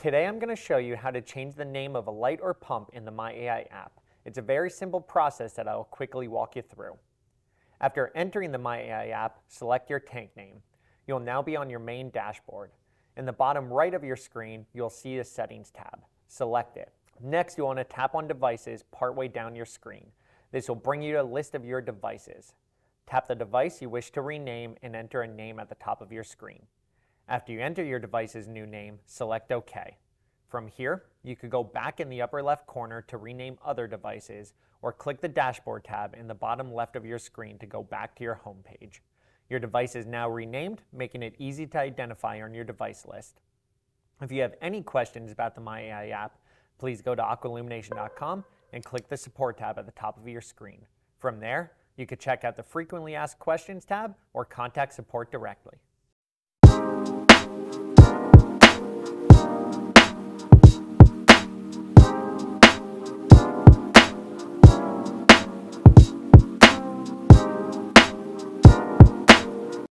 Today I'm going to show you how to change the name of a light or pump in the MyAI app. It's a very simple process that I'll quickly walk you through. After entering the MyAI app, select your tank name. You'll now be on your main dashboard. In the bottom right of your screen, you'll see the Settings tab. Select it. Next, you'll want to tap on Devices partway down your screen. This will bring you to a list of your devices. Tap the device you wish to rename and enter a name at the top of your screen. After you enter your device's new name, select OK. From here, you could go back in the upper left corner to rename other devices or click the Dashboard tab in the bottom left of your screen to go back to your home page. Your device is now renamed, making it easy to identify on your device list. If you have any questions about the MyAI app, please go to aquaillumination.com and click the Support tab at the top of your screen. From there, you could check out the Frequently Asked Questions tab or contact support directly.